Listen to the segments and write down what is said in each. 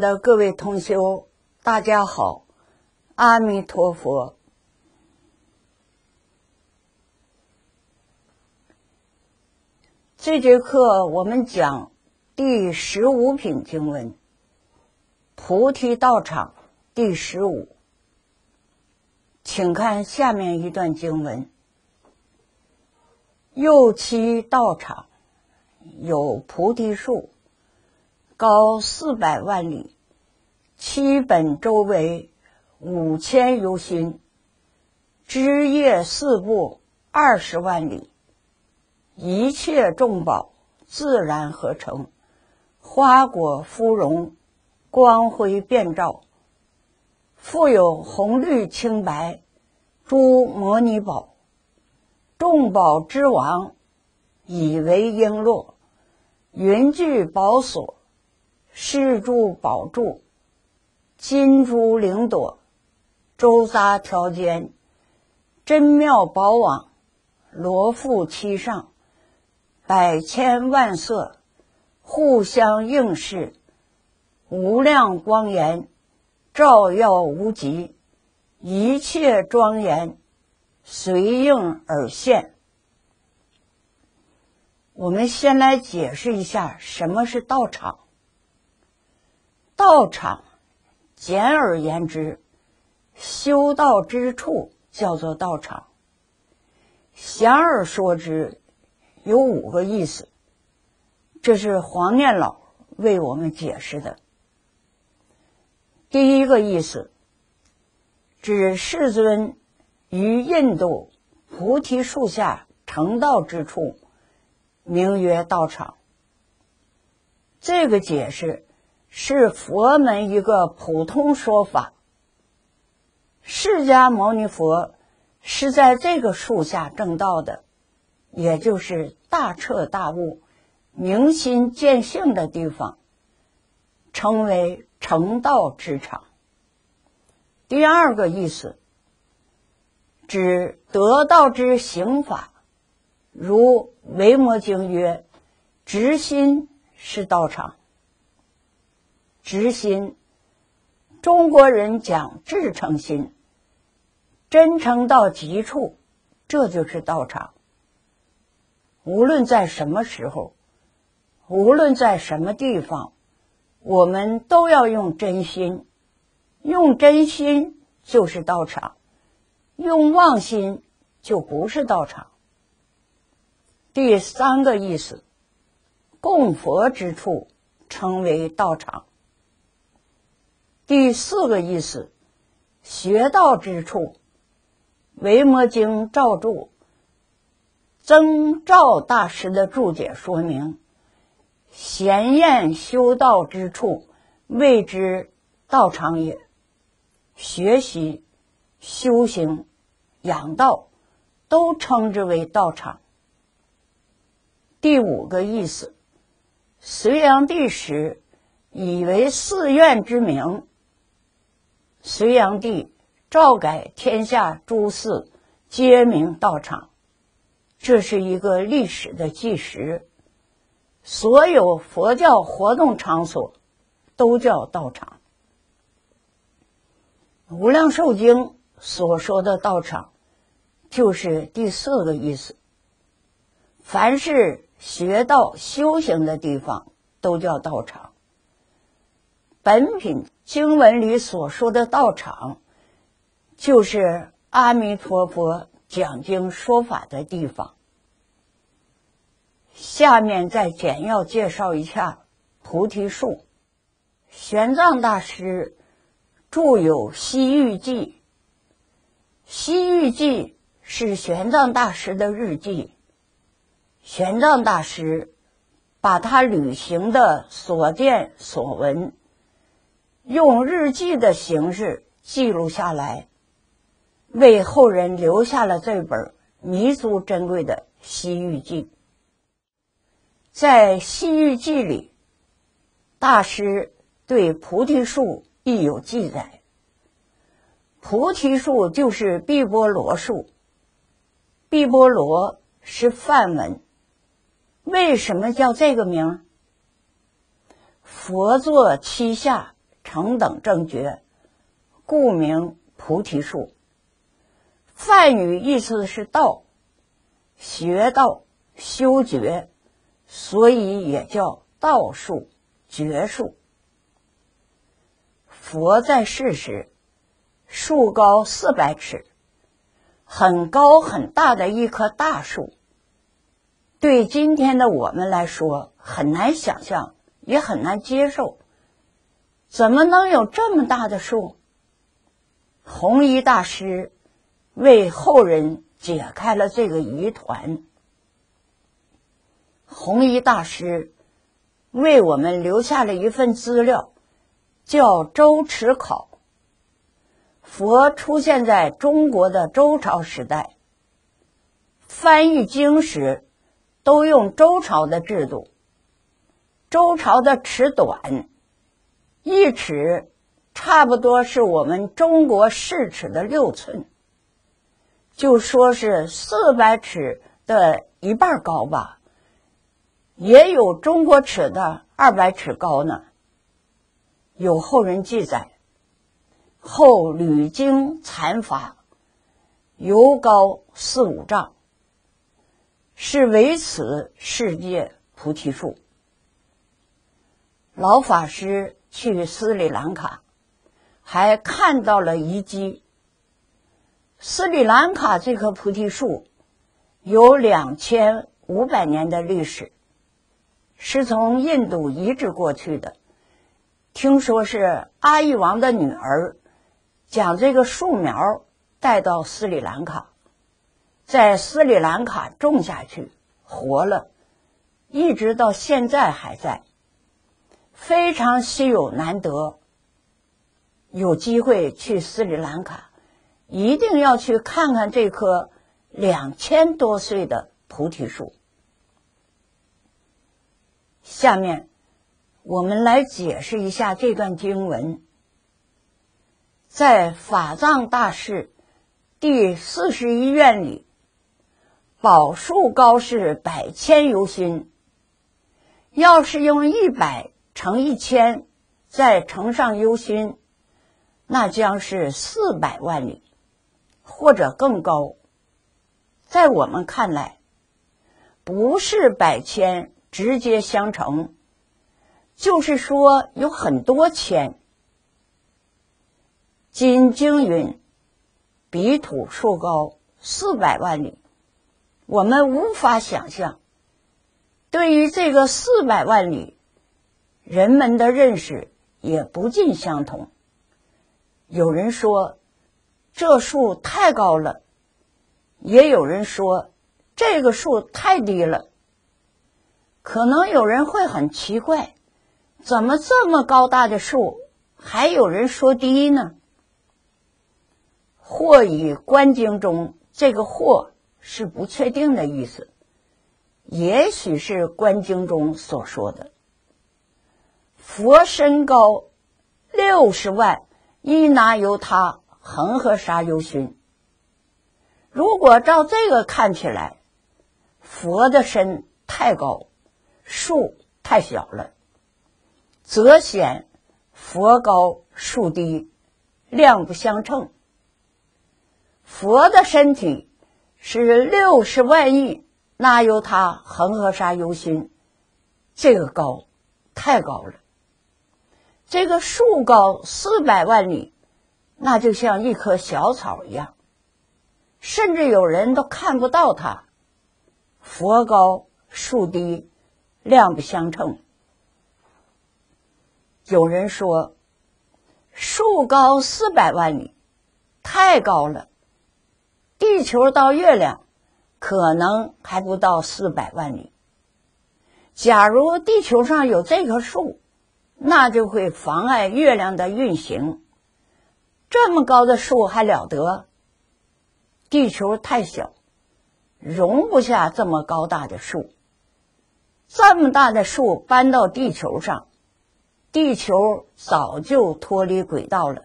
的各位同修，大家好，阿弥陀佛。这节课我们讲第十五品经文《菩提道场》第十五，请看下面一段经文：右七道场有菩提树。高四百万里，七本周围五千由心，枝叶四部二十万里，一切众宝自然合成，花果芙蓉，光辉遍照，复有红绿青白诸摩尼宝，众宝之王，以为璎珞，云聚宝所。饰柱宝柱，金珠灵朵，周匝条间，真妙宝网，罗覆其上，百千万色，互相映饰，无量光颜，照耀无极，一切庄严，随应而现。我们先来解释一下什么是道场。道场，简而言之，修道之处叫做道场。详而说之，有五个意思。这是黄念老为我们解释的。第一个意思，指世尊于印度菩提树下成道之处，名曰道场。这个解释。是佛门一个普通说法。释迦牟尼佛是在这个树下正道的，也就是大彻大悟、明心见性的地方，称为成道之场。第二个意思，指得道之行法，如《维摩经》曰：“直心是道场。”直心，中国人讲至诚心，真诚到极处，这就是道场。无论在什么时候，无论在什么地方，我们都要用真心。用真心就是道场，用妄心就不是道场。第三个意思，供佛之处称为道场。第四个意思，学道之处，《维摩经》照注，曾照大师的注解说明：闲宴修道之处，谓之道场也。学习、修行、养道，都称之为道场。第五个意思，隋炀帝时以为寺院之名。隋炀帝诏改天下诸寺皆名道场，这是一个历史的纪实。所有佛教活动场所都叫道场。《无量寿经》所说的道场，就是第四个意思。凡是学道修行的地方，都叫道场。本品。经文里所说的道场，就是阿弥陀佛讲经说法的地方。下面再简要介绍一下菩提树。玄奘大师著有《西域记》，《西域记》是玄奘大师的日记。玄奘大师把他旅行的所见所闻。用日记的形式记录下来，为后人留下了这本弥足珍贵的《西域记》。在《西域记》里，大师对菩提树亦有记载。菩提树就是毕波罗树，毕波罗是梵文。为什么叫这个名？佛座七下成等正觉，故名菩提树。梵语意思是道，学道修觉，所以也叫道树、觉树。佛在世时，树高四百尺，很高很大的一棵大树。对今天的我们来说，很难想象，也很难接受。怎么能有这么大的树？弘一大师为后人解开了这个疑团。弘一大师为我们留下了一份资料，叫《周尺考》。佛出现在中国的周朝时代，翻译经时。都用周朝的制度。周朝的尺短，一尺差不多是我们中国四尺的六寸，就说是四百尺的一半高吧。也有中国尺的二百尺高呢。有后人记载，后屡经残伐，犹高四五丈。是为此世界菩提树。老法师去斯里兰卡，还看到了遗迹。斯里兰卡这棵菩提树有两千五百年的历史，是从印度移植过去的。听说是阿育王的女儿将这个树苗带到斯里兰卡。在斯里兰卡种下去，活了，一直到现在还在，非常稀有难得。有机会去斯里兰卡，一定要去看看这棵两千多岁的菩提树。下面，我们来解释一下这段经文，在法藏大士第四十一愿里。宝树高是百千由心，要是用一百乘一千，再乘上忧心，那将是四百万里，或者更高。在我们看来，不是百千直接相乘，就是说有很多千。金经云：“彼土树高四百万里。”我们无法想象，对于这个四百万里，人们的认识也不尽相同。有人说这树太高了，也有人说这个树太低了。可能有人会很奇怪，怎么这么高大的树，还有人说低呢？或以观经中这个“或”。是不确定的意思，也许是《观经》中所说的。佛身高六十万，一拿由他恒河沙由旬。如果照这个看起来，佛的身太高，树太小了，则显佛高树低，量不相称。佛的身体。是六十万亿，那由他恒河沙由心，这个高，太高了。这个树高四百万里，那就像一棵小草一样，甚至有人都看不到它。佛高树低，量不相称。有人说，树高四百万里，太高了。地球到月亮，可能还不到四百万里。假如地球上有这棵树，那就会妨碍月亮的运行。这么高的树还了得？地球太小，容不下这么高大的树。这么大的树搬到地球上，地球早就脱离轨道了。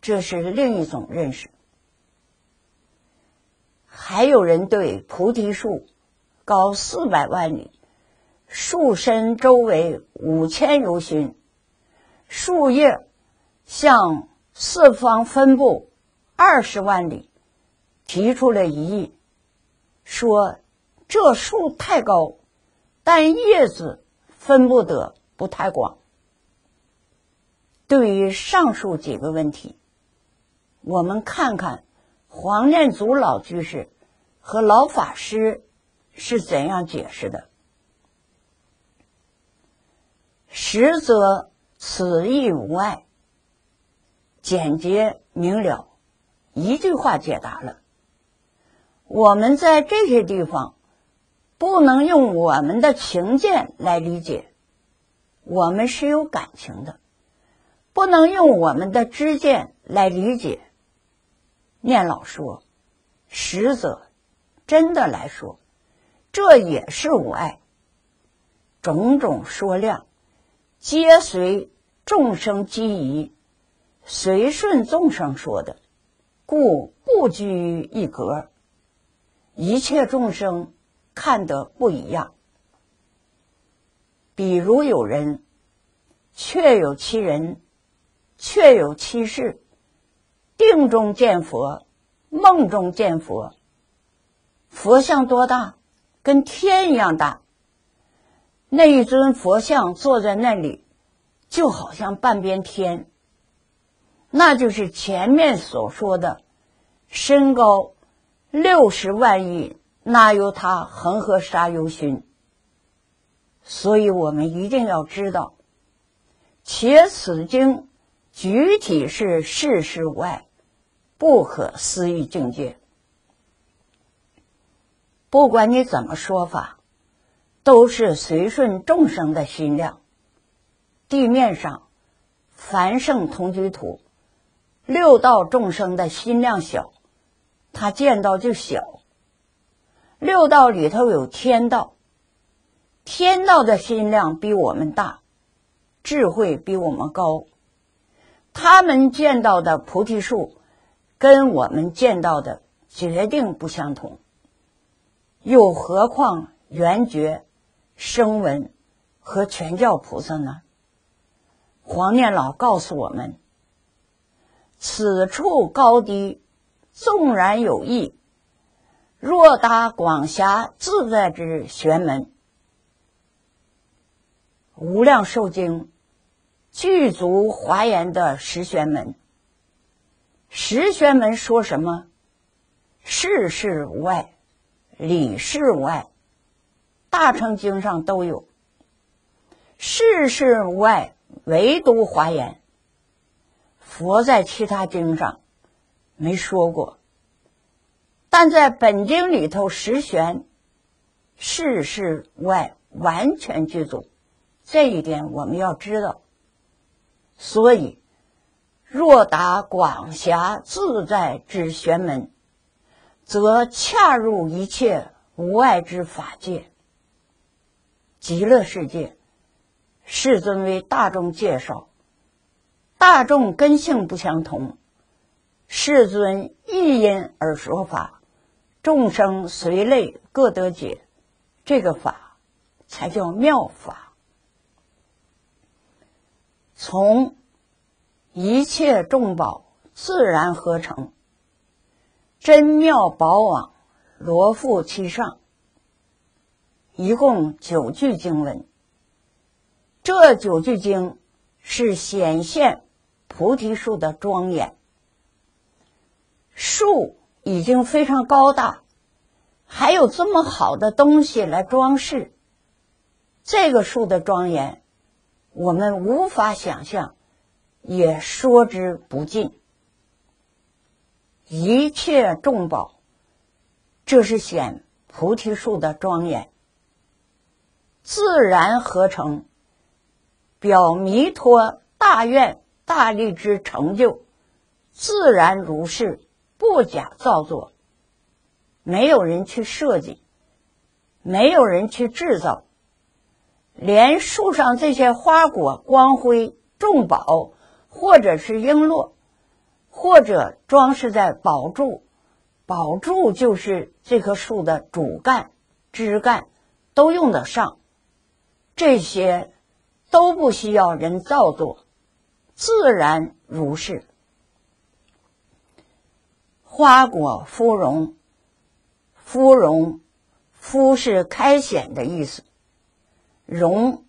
这是另一种认识。还有人对菩提树高四百万里树身周围五千由旬，树叶向四方分布二十万里，提出了疑义，说这树太高，但叶子分布得不太广。对于上述几个问题，我们看看黄念祖老居士和老法师是怎样解释的。实则此意无碍，简洁明了，一句话解答了。我们在这些地方不能用我们的情见来理解，我们是有感情的，不能用我们的知见来理解。念老说，实则真的来说，这也是无碍，种种说量。皆随众生机宜，随顺众生说的，故不拘于一格。一切众生看得不一样。比如有人，确有其人，确有其事，定中见佛，梦中见佛。佛像多大？跟天一样大。那一尊佛像坐在那里，就好像半边天。那就是前面所说的，身高六十万亿，那由他恒河沙由旬？所以我们一定要知道，且此经具体是世事外不可思议境界。不管你怎么说法。都是随顺众生的心量。地面上，凡圣同居土，六道众生的心量小，他见到就小。六道里头有天道，天道的心量比我们大，智慧比我们高，他们见到的菩提树，跟我们见到的决定不相同。又何况圆觉？声闻和全教菩萨呢？黄念老告诉我们：此处高低纵然有异，若达广狭自在之玄门，无量寿经具足华严的十玄门。十玄门说什么？事事无碍，理事无碍。大乘经上都有，世事无碍，唯独华严。佛在其他经上没说过，但在本经里头十玄，世事无碍，完全具足。这一点我们要知道。所以，若达广狭自在之玄门，则恰入一切无碍之法界。极乐世界，世尊为大众介绍，大众根性不相同，世尊一因而说法，众生随类各得解，这个法才叫妙法。从一切众宝自然合成，真妙宝网罗覆其上。一共九句经文，这九句经是显现菩提树的庄严。树已经非常高大，还有这么好的东西来装饰，这个树的庄严，我们无法想象，也说之不尽。一切众宝，这是显菩提树的庄严。自然合成，表弥陀大愿大力之成就，自然如是，不假造作。没有人去设计，没有人去制造，连树上这些花果、光辉、众宝，或者是璎珞，或者装饰在宝柱，宝柱就是这棵树的主干、枝干，都用得上。这些都不需要人造作，自然如是。花果芙蓉，芙蓉，肤是开显的意思，荣，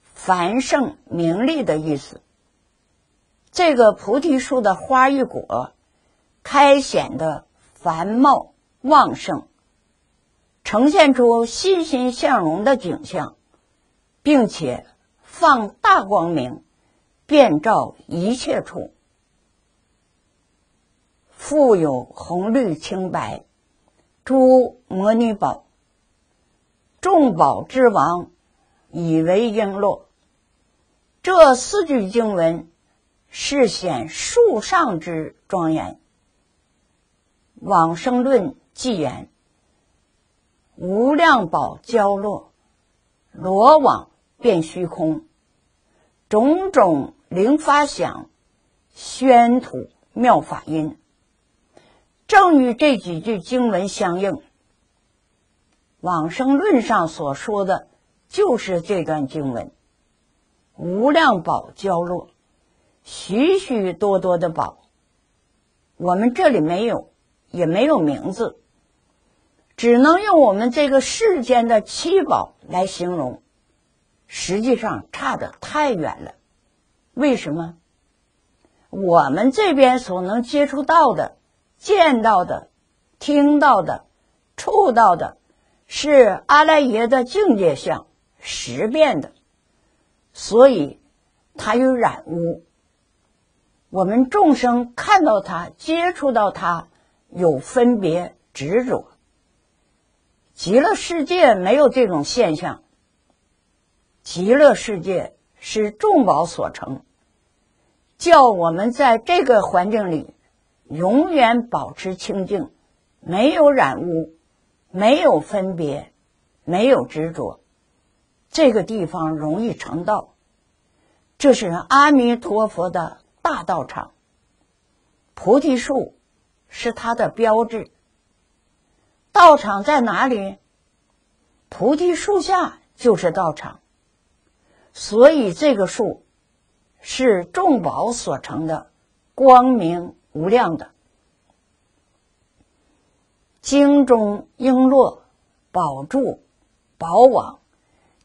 繁盛名利的意思。这个菩提树的花与果，开显的繁茂旺盛，呈现出欣欣向荣的景象，并且放大光明，遍照一切处。富有红绿青白，诸摩尼宝，众宝之王，以为璎珞。这四句经文。是显树上之庄严。往生论记言：无量宝交落，罗网遍虚空，种种灵发响，宣吐妙法音。正与这几句经文相应。往生论上所说的，就是这段经文：无量宝交落。许许多多的宝，我们这里没有，也没有名字，只能用我们这个世间的七宝来形容，实际上差得太远了。为什么？我们这边所能接触到的、见到的、听到的、触到的，是阿赖耶的境界相识变的，所以它有染污。我们众生看到它、接触到它，有分别执着。极乐世界没有这种现象。极乐世界是众宝所成，叫我们在这个环境里永远保持清净，没有染污，没有分别，没有执着。这个地方容易成道。这是阿弥陀佛的。大道场，菩提树是它的标志。道场在哪里？菩提树下就是道场。所以这个树是众宝所成的，光明无量的。经中璎珞、宝柱、宝网，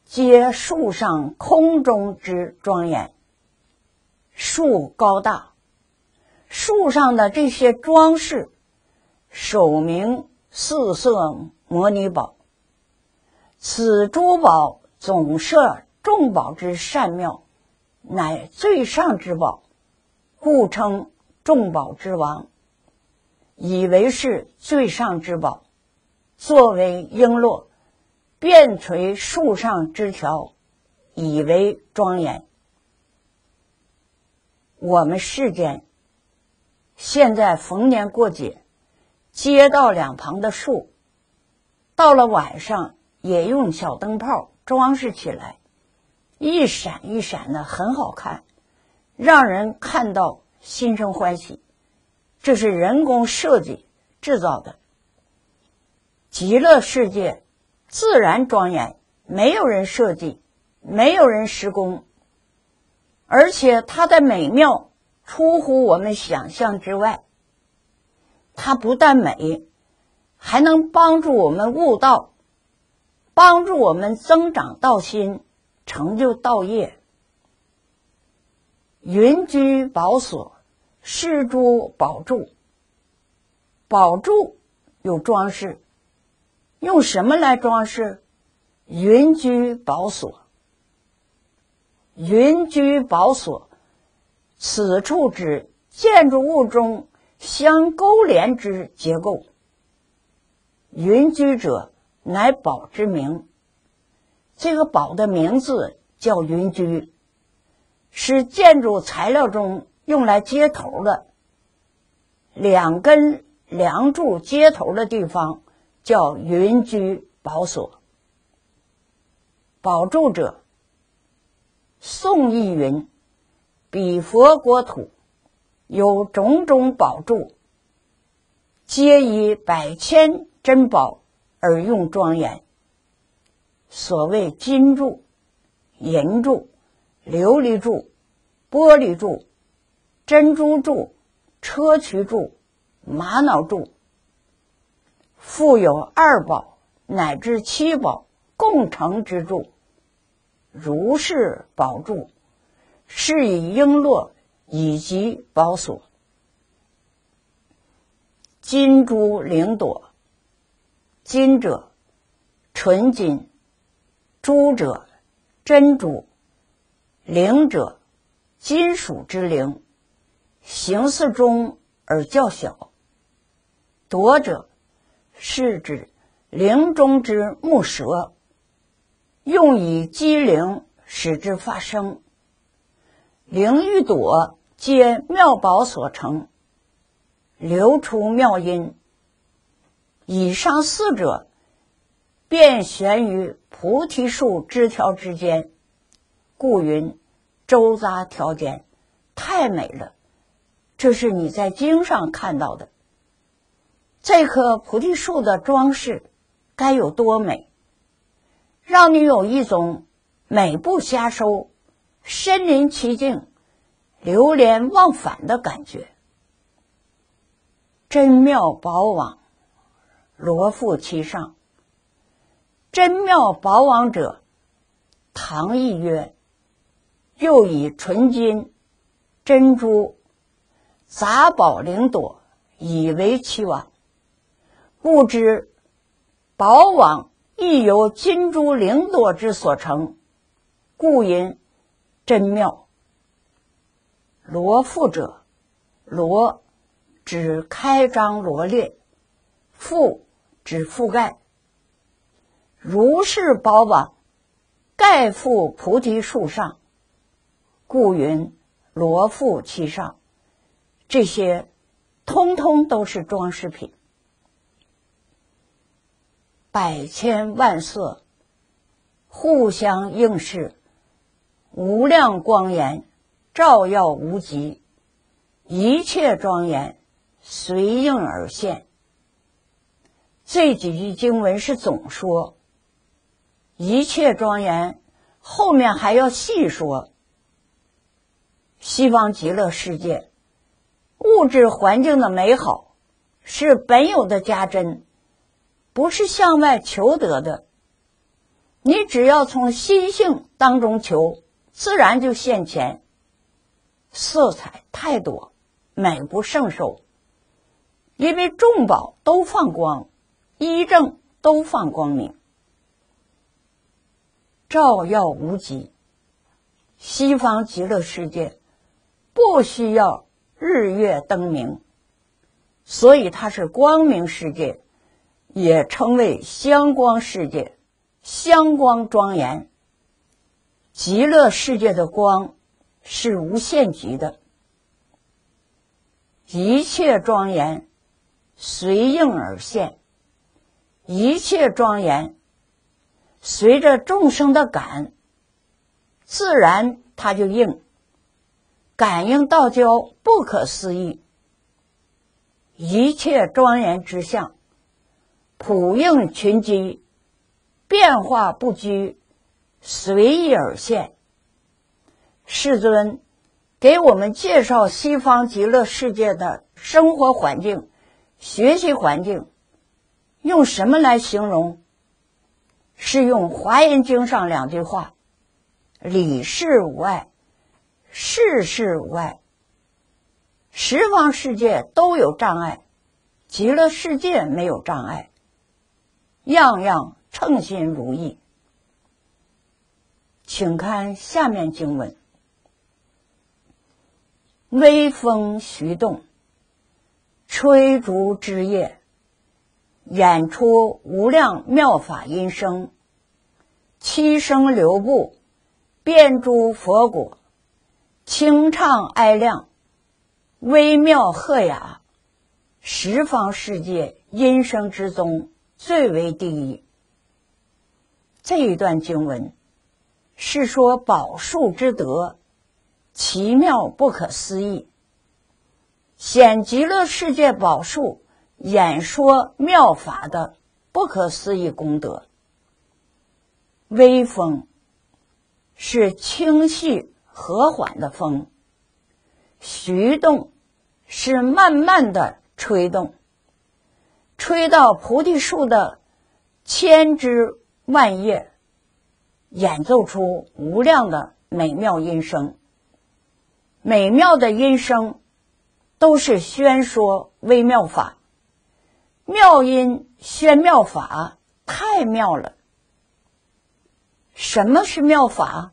皆树上空中之庄严。树高大，树上的这些装饰，首名四色摩尼宝。此珠宝总摄众宝之善妙，乃最上之宝，故称众宝之王。以为是最上之宝，作为璎珞，遍垂树上枝条，以为庄严。我们世间现在逢年过节，街道两旁的树，到了晚上也用小灯泡装饰起来，一闪一闪的，很好看，让人看到心生欢喜。这是人工设计制造的。极乐世界自然庄严，没有人设计，没有人施工。而且它的美妙出乎我们想象之外。它不但美，还能帮助我们悟道，帮助我们增长道心，成就道业。云居宝所，施诸宝柱。宝柱有装饰，用什么来装饰？云居宝所。云居宝所，此处指建筑物中相勾连之结构。云居者，乃宝之名。这个宝的名字叫云居，是建筑材料中用来接头的。两根梁柱接头的地方叫云居宝所。宝柱者。宋义云：“彼佛国土有种种宝柱，皆以百千珍宝而用庄严。所谓金柱，银柱、琉璃柱、玻璃柱、珍珠柱、砗磲柱、玛瑙柱，富有二宝乃至七宝共成之柱。如是宝柱，是以璎珞以及宝锁。金珠翎朵，金者纯金，珠者珍珠，灵者金属之灵，形似钟而较小。夺者是指灵中之木蛇。用以击灵，使之发声。灵与朵皆妙宝所成，流出妙音。以上四者，便悬于菩提树枝条之间，故云周匝条间，太美了。这是你在经上看到的。这棵菩提树的装饰，该有多美！让你有一种美不暇收、身临其境、流连忘返的感觉。真妙宝网，罗覆其上。真妙宝网者，唐译曰：又以纯金、珍珠、杂宝翎朵以为其网，故知宝网。亦由金珠翎朵之所成，故云真妙。罗覆者，罗指开张罗列，覆指覆盖。如是宝网，盖覆菩提树上，故云罗覆其上。这些，通通都是装饰品。百千万色，互相映视，无量光颜，照耀无极，一切庄严随应而现。这几句经文是总说，一切庄严后面还要细说。西方极乐世界物质环境的美好，是本有的家珍。不是向外求得的，你只要从心性当中求，自然就现前。色彩太多，美不胜收。因为众宝都放光，一正都放光明，照耀无极。西方极乐世界不需要日月灯明，所以它是光明世界。也称为香光世界，香光庄严。极乐世界的光是无限极的，一切庄严随应而现，一切庄严随着众生的感，自然它就应。感应道交不可思议，一切庄严之相。普应群机，变化不居，随意而现。世尊给我们介绍西方极乐世界的生活环境、学习环境，用什么来形容？是用《华严经》上两句话：“理事无碍，事事无碍。”十方世界都有障碍，极乐世界没有障碍。样样称心如意，请看下面经文：微风徐动，吹竹枝叶，演出无量妙法音声，七声流布，遍诸佛国，清唱哀亮，微妙赫雅，十方世界音声之中。最为第一。这一段经文是说宝树之德奇妙不可思议，显极乐世界宝树演说妙法的不可思议功德。微风是清细和缓的风，徐动是慢慢的吹动，吹到菩提树的千枝万叶，演奏出无量的美妙音声。美妙的音声都是宣说微妙法，妙音宣妙法，太妙了。什么是妙法？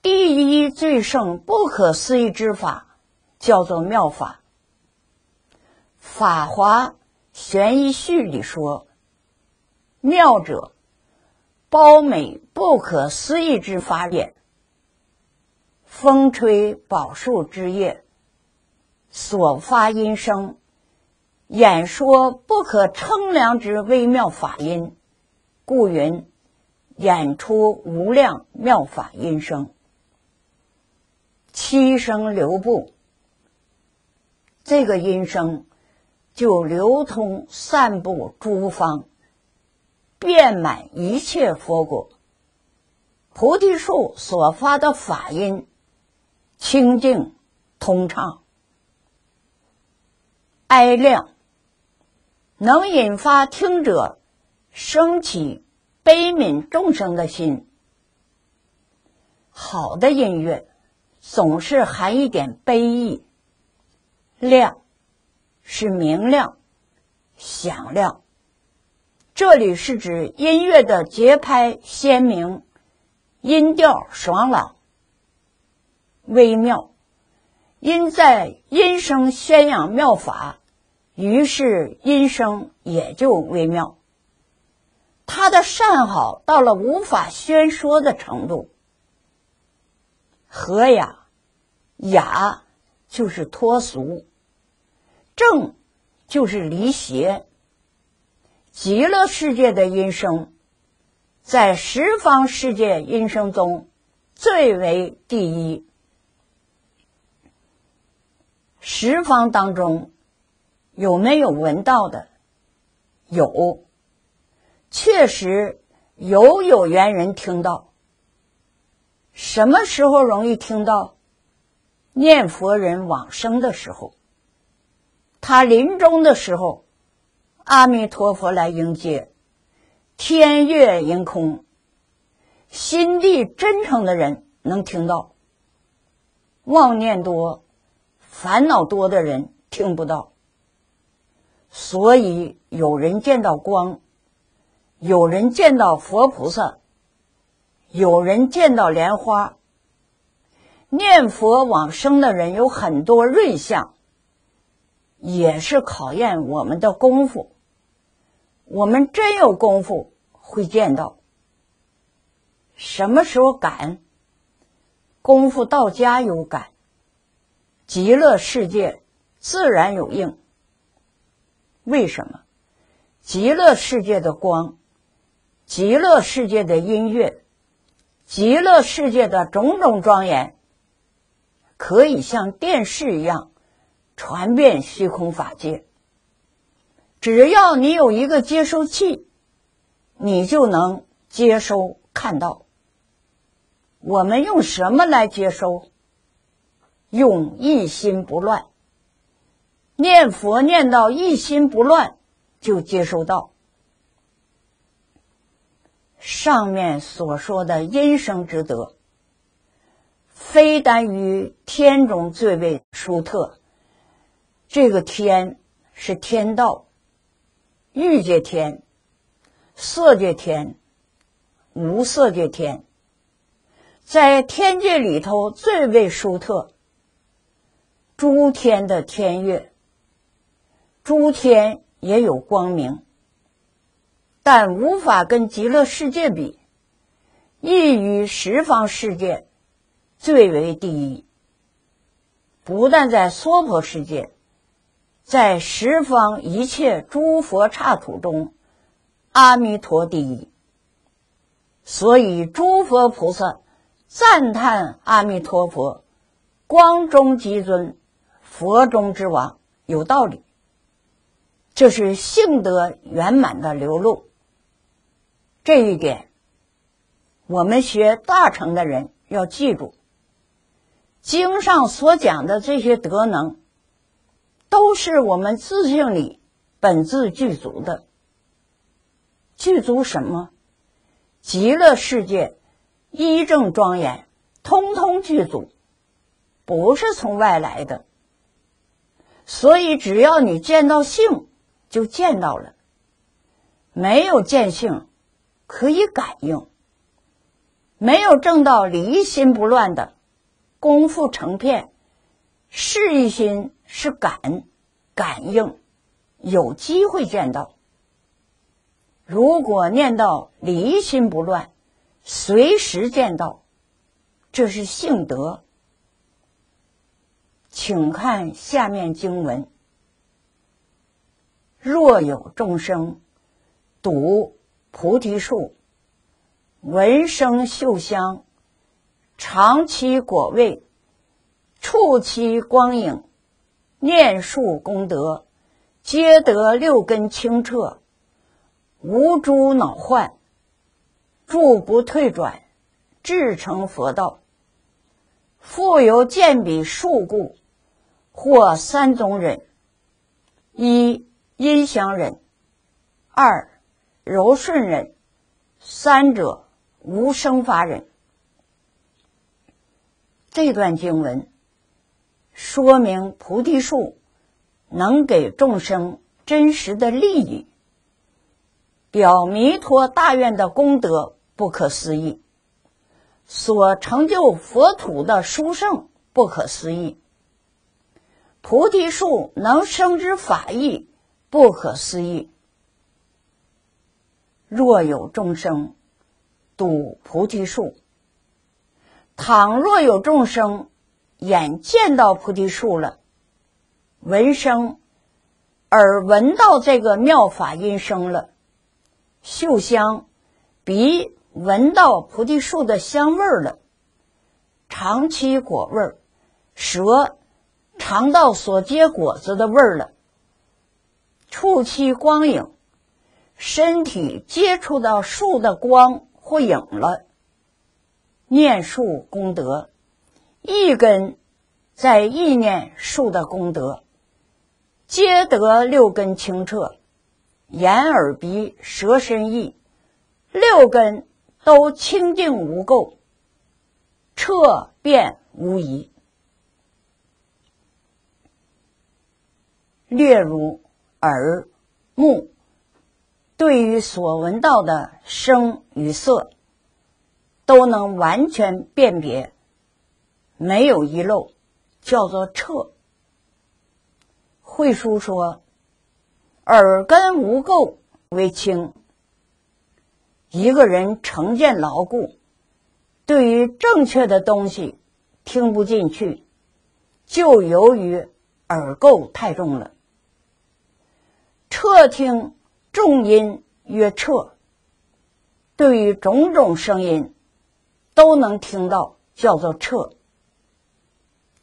第一最胜不可思议之法，叫做妙法。《法华玄义序》里说：“妙者，褒美不可思议之法也。风吹宝树之叶，所发音声，演说不可称量之微妙法音，故云。”演出无量妙法音声，七声流布，这个音声就流通散布诸方，遍满一切佛国。菩提树所发的法音清净通畅，哀亮，能引发听者升起。悲悯众生的心，好的音乐总是含一点悲意。亮是明亮、响亮，这里是指音乐的节拍鲜明，音调爽朗、微妙。因在音声宣扬妙法，于是音声也就微妙。他的善好到了无法宣说的程度。和雅，雅就是脱俗，正就是离邪。极乐世界的音声，在十方世界音声中最为第一。十方当中有没有闻到的？有。确实有有缘人听到，什么时候容易听到？念佛人往生的时候，他临终的时候，阿弥陀佛来迎接，天月盈空，心地真诚的人能听到，妄念多、烦恼多的人听不到。所以有人见到光。有人见到佛菩萨，有人见到莲花。念佛往生的人有很多瑞相，也是考验我们的功夫。我们真有功夫，会见到。什么时候感？功夫到家有感，极乐世界自然有应。为什么？极乐世界的光。极乐世界的音乐，极乐世界的种种庄严，可以像电视一样传遍虚空法界。只要你有一个接收器，你就能接收看到。我们用什么来接收？用一心不乱，念佛念到一心不乱，就接收到。上面所说的因生之德，非单于天中最为殊特。这个天是天道，欲界天、色界天、无色界天，在天界里头最为殊特。诸天的天乐，诸天也有光明。但无法跟极乐世界比，亦于十方世界最为第一。不但在娑婆世界，在十方一切诸佛刹土中，阿弥陀第一。所以诸佛菩萨赞叹阿弥陀佛，光中极尊，佛中之王，有道理。这是性德圆满的流露。这一点，我们学大乘的人要记住，经上所讲的这些德能，都是我们自性里本自具足的。具足什么？极乐世界一正庄严，通通具足，不是从外来的。所以，只要你见到性，就见到了；没有见性，可以感应。没有证到离心不乱的功夫成片，事一心是感感应，有机会见到。如果念到离心不乱，随时见到，这是性德。请看下面经文：若有众生睹菩提树，闻声嗅香，尝其果味，触其光影，念数功德，皆得六根清澈，无诸恼患，住不退转，至成佛道。复有见彼数故。或三种忍：一阴相忍，二柔顺忍，三者无生法忍。这段经文说明菩提树能给众生真实的利益，表弥陀大愿的功德不可思议，所成就佛土的殊胜不可思议。菩提树能生之法义不可思议。若有众生睹菩提树，倘若有众生眼见到菩提树了，闻声耳闻到这个妙法音声了，嗅香鼻闻到菩提树的香味了，尝其果味舌。尝到所结果子的味儿了，触其光影，身体接触到树的光或影了。念树功德，一根在意念树的功德，皆得六根清澈，眼耳鼻舌身意，六根都清净无垢，彻遍无疑。略如耳、目，对于所闻到的声与色，都能完全辨别，没有遗漏，叫做彻。慧书说：“耳根无垢为清。”一个人成见牢固，对于正确的东西听不进去，就由于耳垢太重了。彻听重音曰彻，对于种种声音都能听到，叫做彻。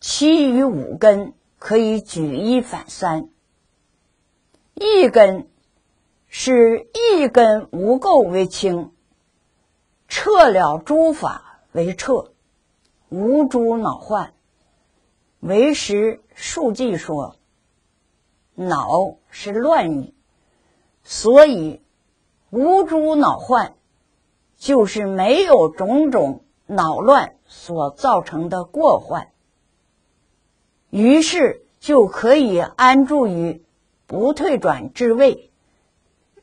其余五根可以举一反三。一根是一根无垢为清，彻了诸法为彻，无诸恼患。为时数记说。恼是乱语，所以无诸恼患，就是没有种种恼乱所造成的过患，于是就可以安住于不退转之位，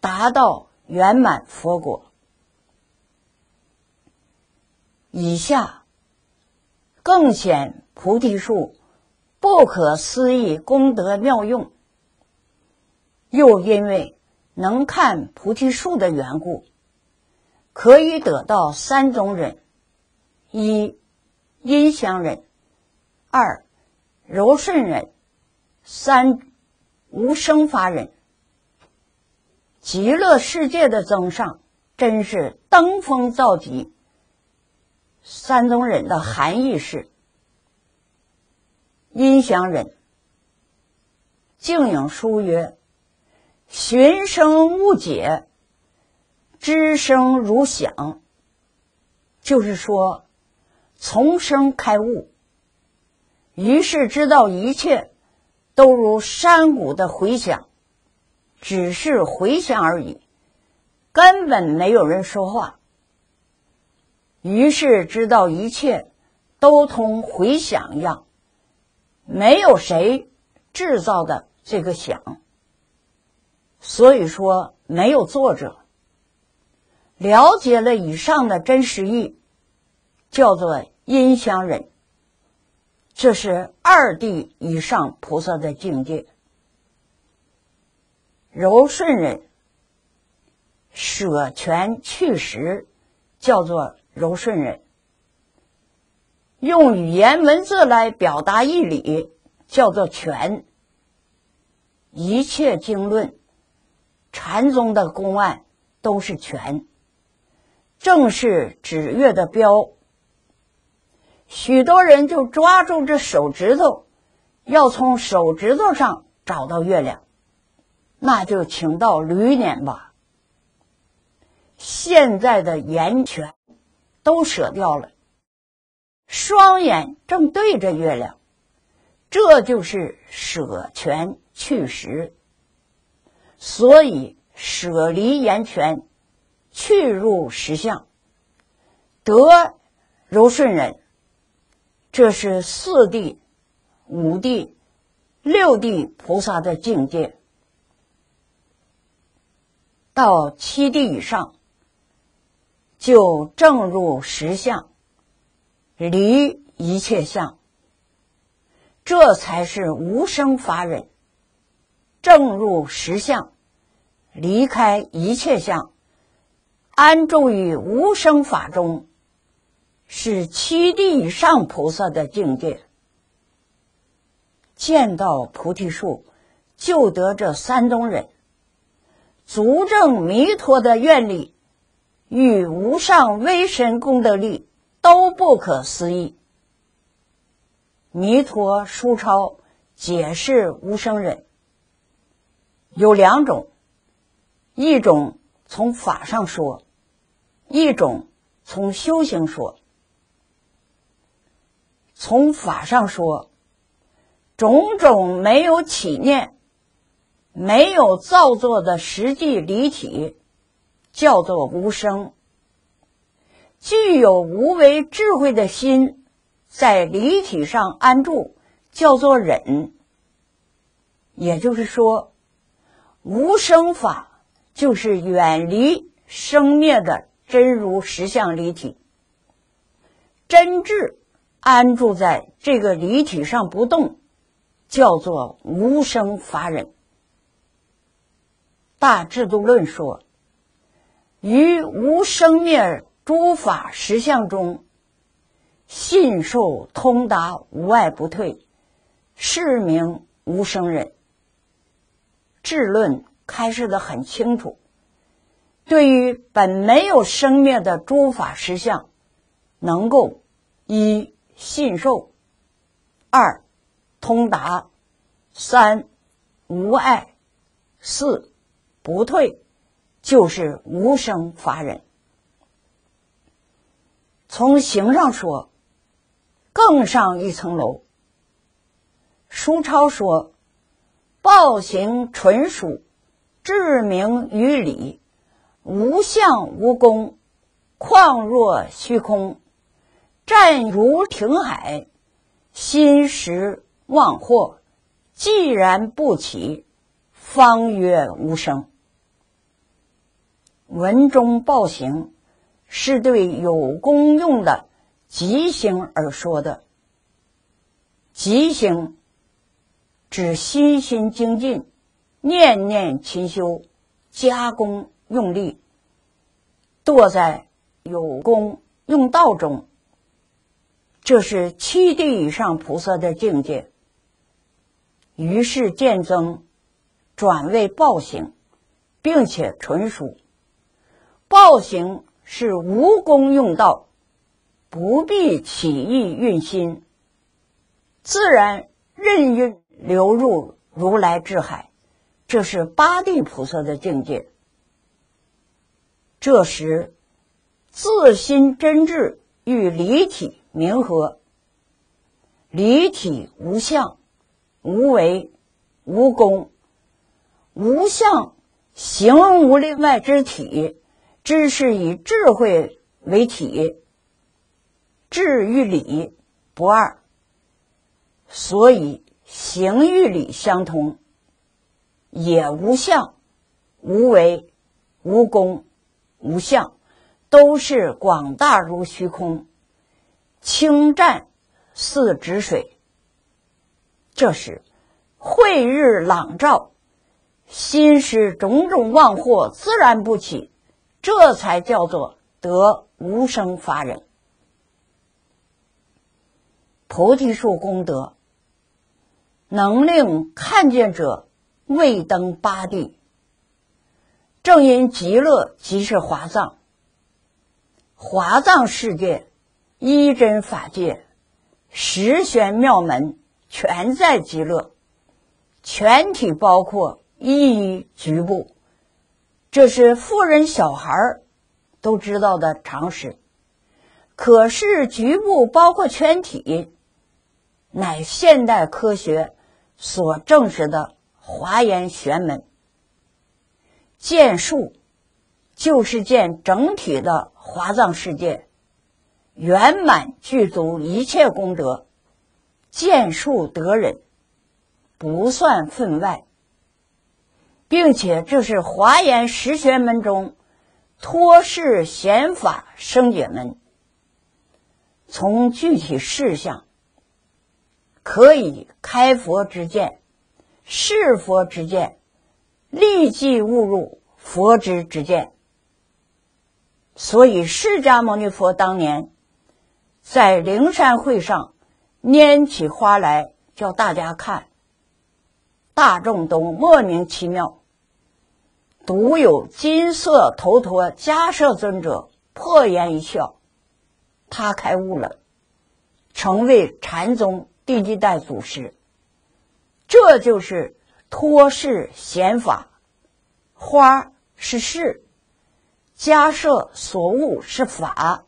达到圆满佛果。以下更显菩提树不可思议功德妙用。又因为能看菩提树的缘故，可以得到三种忍：一阴香忍，二柔顺忍，三无生法忍。极乐世界的增上真是登峰造极。三种忍的含义是：阴相忍，静影书曰。寻声误解，知声如响。就是说，从生开悟，于是知道一切都如山谷的回响，只是回响而已，根本没有人说话。于是知道一切都同回响一样，没有谁制造的这个响，所以说没有作者。了解了以上的真实意，叫做音相忍。这是二地以上菩萨的境界。柔顺忍，舍权去实，叫做柔顺忍。用语言文字来表达义理，叫做权。一切经论，禅宗的公案都是权。正是指月的标，许多人就抓住这手指头，要从手指头上找到月亮，那就请到驴年吧。现在的眼全都舍掉了，双眼正对着月亮，这就是舍权去实，所以舍离言权。去入实相，得柔顺忍，这是四地、五地、六地菩萨的境界。到七地以上，就正入实相，离一切相，这才是无生法忍。正入实相，离开一切相。安住于无生法中，是七地以上菩萨的境界。见到菩提树，就得这三种忍，足证弥陀的愿力与无上威神功德力都不可思议。弥陀书抄解释无生忍有两种，一种从法上说。一种从修行说，从法上说，种种没有起念、没有造作的实际离体，叫做无声；具有无为智慧的心，在离体上安住，叫做忍。也就是说，无生法就是远离生灭的。真如实相离体，真智安住在这个离体上不动，叫做无生法忍。大制度论说，于无生灭诸法实相中，信受通达无碍不退，是名无生忍。智论开示的很清楚。对于本没有生灭的诸法实相，能够一信受，二通达，三无碍，四不退，就是无生法忍。从形上说，更上一层楼。书超说：“暴行纯属至明于理。”无相无功，况若虚空；战如停海，心识妄惑。既然不起，方曰无声。文中暴行，是对有功用的吉行而说的。吉行只心心精进，念念勤修，加功。用力，堕在有功用道中，这是七地以上菩萨的境界。于是渐增，转为报行，并且纯熟。报行是无功用道，不必起意运心，自然任运流入如来智海。这是八地菩萨的境界。这时，自心真智与离体冥合，离体无相、无为、无功，无相形容无另外之体，知是以智慧为体，智与理不二，所以形与理相通，也无相、无为、无功、无相。都是广大如虚空，清湛似止水。这时，慧日朗照，心识种种妄惑自然不起，这才叫做得无生法忍。菩提树功德，能令看见者未登八地。正因极乐即是华藏。华藏世界，一真法界，十玄妙门全在极乐，全体包括一一局部，这是富人小孩都知道的常识。可是局部包括全体，乃现代科学所证实的华严玄门。见数，就是见整体的。华藏世界圆满具足一切功德，见数得忍，不算分外，并且这是华严十玄门中托事显法生解门。从具体事项，可以开佛之见，是佛之见，立即悟入佛之之见。所以，释迦牟尼佛当年在灵山会上拈起花来，叫大家看，大众都莫名其妙。独有金色头陀迦摄尊者破颜一笑，他开悟了，成为禅宗第几代祖师。这就是托事显法，花是事。迦设所悟是法，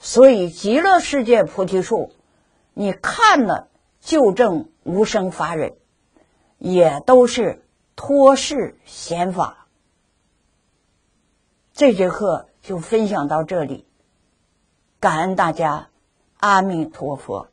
所以极乐世界菩提树，你看了就证无生法忍，也都是托事显法。这节课就分享到这里，感恩大家，阿弥陀佛。